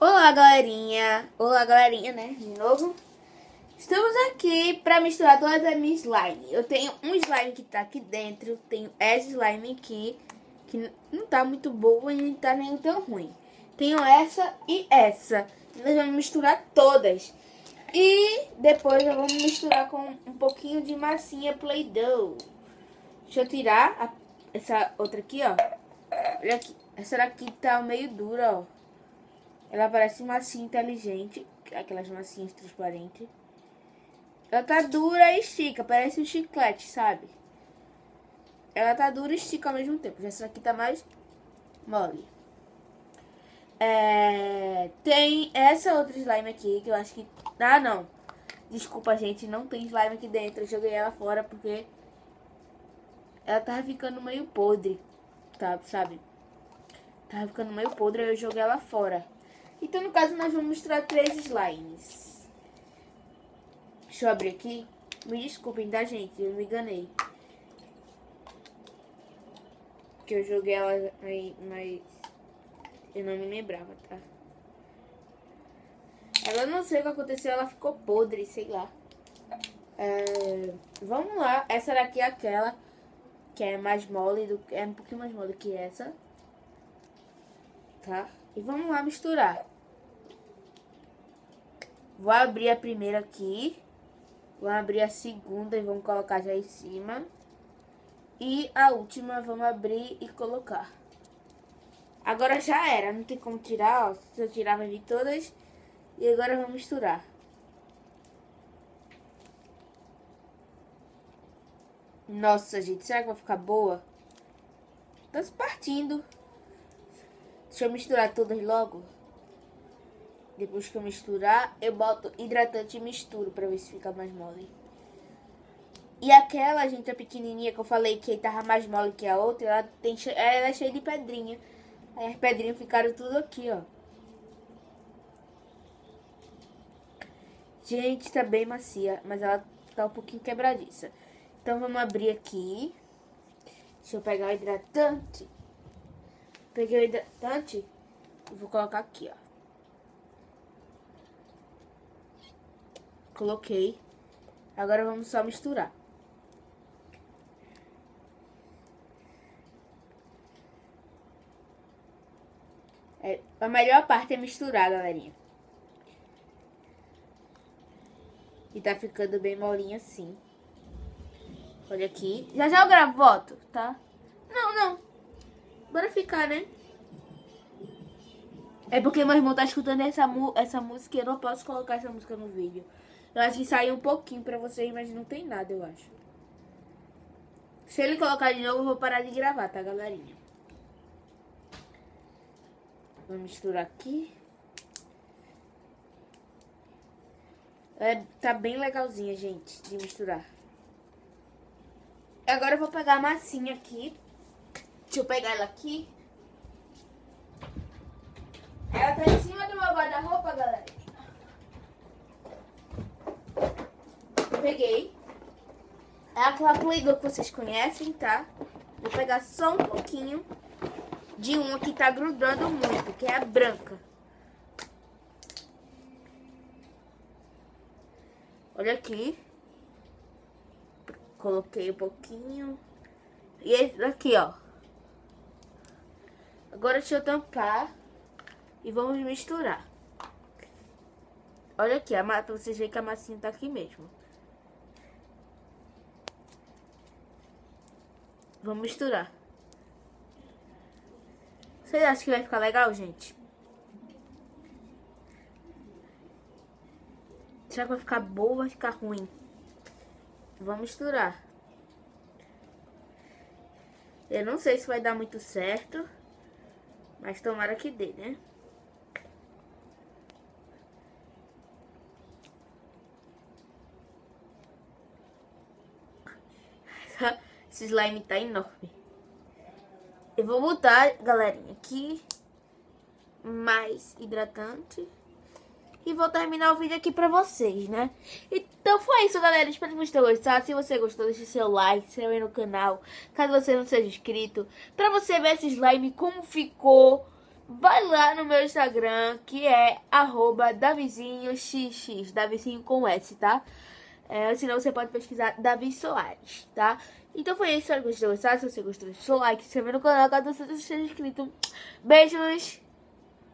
Olá, galerinha. Olá, galerinha, né? De novo. Estamos aqui para misturar todas as minhas slime. Eu tenho um slime que tá aqui dentro. Tenho essa slime aqui, que não tá muito boa e não tá nem tão ruim. Tenho essa e essa. Nós vamos misturar todas. E depois eu vou misturar com um pouquinho de massinha Play-Doh. Deixa eu tirar a, essa outra aqui, ó. Olha aqui. Essa daqui tá meio dura, ó. Ela parece massinha inteligente, aquelas massinhas transparentes. Ela tá dura e estica, parece um chiclete, sabe? Ela tá dura e estica ao mesmo tempo. Essa aqui tá mais mole. É... Tem essa outra slime aqui, que eu acho que... Ah, não. Desculpa, gente, não tem slime aqui dentro. Eu joguei ela fora porque... Ela tava ficando meio podre, tá? sabe? Tava ficando meio podre, eu joguei ela fora. Então, no caso, nós vamos misturar três slimes. Deixa eu abrir aqui. Me desculpem, tá, gente? Eu me enganei. Porque eu joguei ela aí, mas eu não me lembrava, tá? Ela não sei o que aconteceu, ela ficou podre, sei lá. É, vamos lá, essa daqui é aquela que é mais mole, do, é um pouquinho mais mole que essa. Tá? E vamos lá misturar. Vou abrir a primeira aqui. Vou abrir a segunda e vamos colocar já em cima. E a última vamos abrir e colocar. Agora já era, não tem como tirar, ó. Se eu tirar vai vir todas. E agora vamos misturar. Nossa, gente, será que vai ficar boa? Tá se partindo. Deixa eu misturar todas logo. Depois que eu misturar, eu boto hidratante e misturo pra ver se fica mais mole. E aquela, gente, a pequenininha que eu falei que tava mais mole que a outra, ela, tem, ela é cheia de pedrinha. Aí as pedrinhas ficaram tudo aqui, ó. Gente, tá bem macia, mas ela tá um pouquinho quebradiça. Então, vamos abrir aqui. Deixa eu pegar o hidratante. Peguei o hidratante e vou colocar aqui, ó. Coloquei. Agora vamos só misturar. É, a melhor parte é misturar, galerinha. E tá ficando bem molinho assim. Olha aqui. Já já eu gravo, voto, tá? Não, não. Bora ficar, né? É porque meu irmão tá escutando essa, essa música e eu não posso colocar essa música no vídeo. Eu acho que saiu um pouquinho pra vocês, mas não tem nada, eu acho. Se ele colocar de novo, eu vou parar de gravar, tá, galerinha? Vou misturar aqui. É, tá bem legalzinha, gente, de misturar. Agora eu vou pegar a massinha aqui. Deixa eu pegar ela aqui. Ela tá em cima do meu guarda-roupa, galera. Peguei. É aquela Play-Doh que vocês conhecem, tá? Vou pegar só um pouquinho de uma que tá grudando muito, que é a branca. Olha aqui. Coloquei um pouquinho. E esse daqui, ó. Agora deixa eu tampar. E vamos misturar. Olha aqui, a, pra vocês verem que a massinha tá aqui mesmo. Vamos misturar. Vocês acham que vai ficar legal, gente? Será que vai ficar boa ou vai ficar ruim? Vamos misturar. Eu não sei se vai dar muito certo. Mas tomara que dê, né? Esse slime tá enorme. Eu vou botar, galerinha, aqui mais hidratante. E vou terminar o vídeo aqui pra vocês, né? Então foi isso, galera. Espero que vocês tenham gostado. Se você gostou, deixe seu like, se inscreve no canal. Caso você não seja inscrito. Pra você ver esse slime como ficou. vai lá no meu Instagram, que é arroba davizinhoxx, davizinho com S, tá? É, senão você pode pesquisar Davi Soares, tá? Então foi isso, espero que você tenha gostado. Se você gostou, deixa o like, se inscreva no canal, caso você esteja inscrito. Beijos!